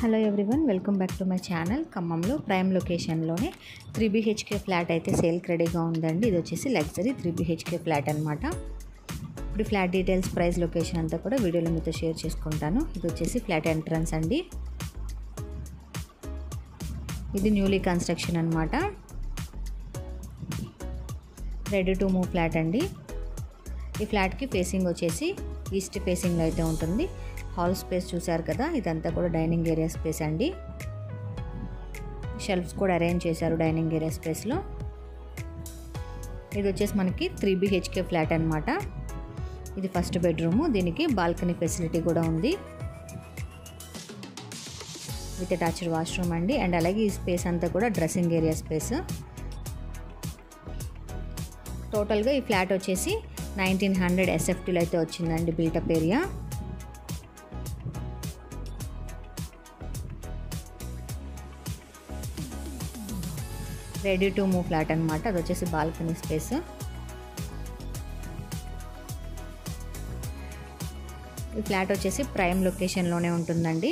Hello everyone welcome back to my channel ఖమ్మంలో prime లొకేషన్లోనే three BHK flat అయితే సేల్కి రెడీగా ఉందండి. ఇది వచ్చేసి లగ్జరీ త్రీ బీహెచ్కే ఫ్లాట్ అనమాట ఇప్పుడు ఫ్లాట్ డీటెయిల్స్ ప్రైస్ లొకేషన్ అంతా కూడా వీడియోలో మీతో షేర్ చేసుకుంటాను. ఇది వచ్చేసి ఫ్లాట్ ఎంట్రన్స్ అండి. ఇది న్యూలీ కన్స్ట్రక్షన్ అనమాట రెడీ టు మూవ్ ఫ్లాట్ అండి. ఈ ఫ్లాట్కి ఫేసింగ్ వచ్చేసి ఈస్ట్ ఫేసింగ్లో అయితే ఉంటుంది. హాల్ స్పేస్ చూశారు కదా ఇదంతా కూడా డైనింగ్ ఏరియా స్పేస్ అండి. షెల్ఫ్స్ కూడా అరేంజ్ చేశారు డైనింగ్ ఏరియా స్పేస్లో ఇది వచ్చేసి మనకి త్రీ బిహెచ్కే ఫ్లాట్ అనమాట ఇది ఫస్ట్ బెడ్రూము దీనికి బాల్కనీ ఫెసిలిటీ కూడా ఉంది. విత్ అటాచ్డ్ వాష్రూమ్ అండి అండ్ అలాగే ఈ స్పేస్ అంతా కూడా డ్రెస్సింగ్ ఏరియా స్పేస్. టోటల్గా ఈ ఫ్లాట్ వచ్చేసి నైన్టీన్ హండ్రెడ్ ఎస్ఎఫ్టీలో అయితే వచ్చిందండి built up area. Ready to move flat అనమాట అది వచ్చేసి బాల్కనీ స్పేస్. ఈ ఫ్లాట్ వచ్చేసి ప్రైమ్ లొకేషన్లోనే ఉంటుందండి.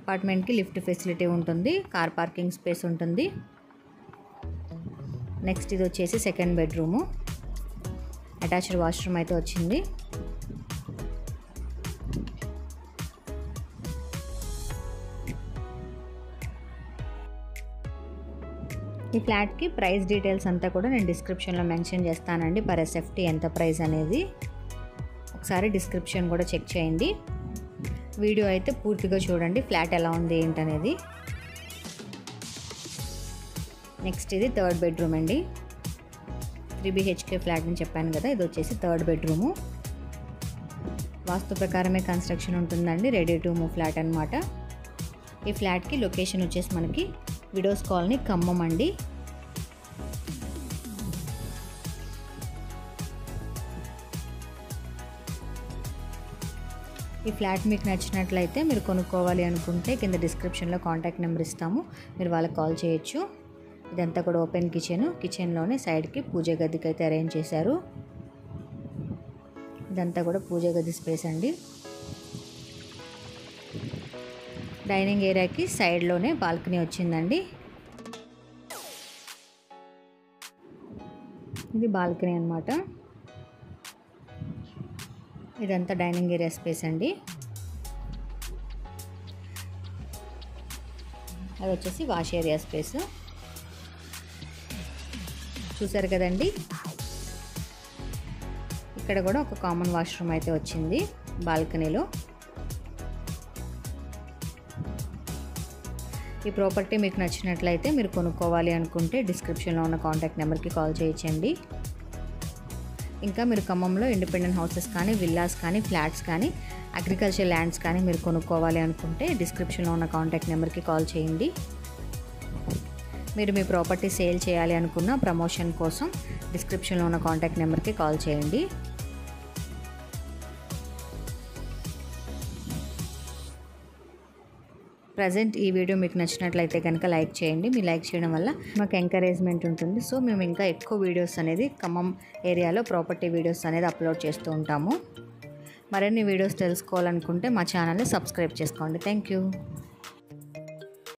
అపార్ట్మెంట్కి లిఫ్ట్ ఫెసిలిటీ ఉంటుంది కార్ పార్కింగ్ స్పేస్ ఉంటుంది. నెక్స్ట్ ఇది వచ్చేసి సెకండ్ బెడ్రూము. అటాచ్డ్ వాష్రూమ్ అయితే వచ్చింది. ఈ ఫ్లాట్కి ప్రైస్ డీటెయిల్స్ అంతా కూడా నేను డిస్క్రిప్షన్లో మెన్షన్ చేస్తానండి. పర్ ఎస్ఎఫ్టీ ఎంత ప్రైస్ అనేది ఒకసారి డిస్క్రిప్షన్ కూడా చెక్ చేయండి. వీడియో అయితే పూర్తిగా చూడండి. ఫ్లాట్ ఎలా ఉంది ఏంటనేది. నెక్స్ట్ ఇది థర్డ్ బెడ్రూమ్ అండి. త్రీ బిహెచ్కే ఫ్లాట్ అని చెప్పాను కదా ఇది వచ్చేసి థర్డ్ బెడ్రూము. వాస్తు ప్రకారమే కన్స్ట్రక్షన్ ఉంటుందండి. రెడీ టు మూవ్ ఫ్లాట్ అనమాట ఈ ఫ్లాట్కి లొకేషన్ వచ్చేసి మనకి విడోస్ కాలనీ ఖమ్మం అండి. ఈ ఫ్లాట్ మీకు నచ్చినట్లయితే మీరు కొనుక్కోవాలి అనుకుంటే కింద డిస్క్రిప్షన్లో కాంటాక్ట్ నెంబర్ ఇస్తాము. మీరు వాళ్ళకి కాల్ చేయొచ్చు. ఇదంతా కూడా ఓపెన్ కిచెన్. కిచెన్లోనే సైడ్కి పూజ గదికి అయితే అరేంజ్ చేశారు. ఇదంతా కూడా పూజ గది స్పేస్ అండి. డైనింగ్ ఏరియాకి సైడ్లోనే బాల్కనీ వచ్చిందండి. ఇది బాల్కనీ అనమాట ఇదంతా డైనింగ్ ఏరియా స్పేస్ అండి. అది వచ్చేసి వాష్ ఏరియా స్పేస్. చూసారు కదండి? ఇక్కడ కూడా ఒక కామన్ వాష్రూమ్ అయితే వచ్చింది బాల్కనీలో. ఈ ప్రాపర్టీ మీకు నచ్చినట్లయితే మీరు కొనుక్కోవాలి అనుకుంటే డిస్క్రిప్షన్లో ఉన్న కాంటాక్ట్ నెంబర్కి కాల్ చేయొచ్చండి. ఇంకా మీరు ఖమ్మంలో ఇండిపెండెంట్ హౌసెస్ కానీ విల్లాస్ కానీ ఫ్లాట్స్ కానీ అగ్రికల్చర్ ల్యాండ్స్ కానీ మీరు కొనుక్కోవాలి అనుకుంటే డిస్క్రిప్షన్లో ఉన్న కాంటాక్ట్ నెంబర్కి కాల్ చేయండి. మీరు మీ ప్రాపర్టీ సేల్ చేయాలి అనుకున్న ప్రమోషన్ కోసం డిస్క్రిప్షన్లో ఉన్న కాంటాక్ట్ నెంబర్కి కాల్ చేయండి. ప్రజెంట్ ఈ వీడియో మీకు నచ్చినట్లయితే కనుక లైక్ చేయండి. మీరు లైక్ చేయడం వల్ల మాకు ఎంకరేజ్మెంట్ ఉంటుంది. సో మేము ఇంకా ఎక్కువ వీడియోస్ అనేది ఖమ్మం ఏరియాలో ప్రాపర్టీ వీడియోస్ అనేది అప్లోడ్ చేస్తూ ఉంటాము. మరిన్ని వీడియోస్ తెలుసుకోవాలనుకుంటే మా ఛానల్ని సబ్స్క్రైబ్ చేసుకోండి. Thank you.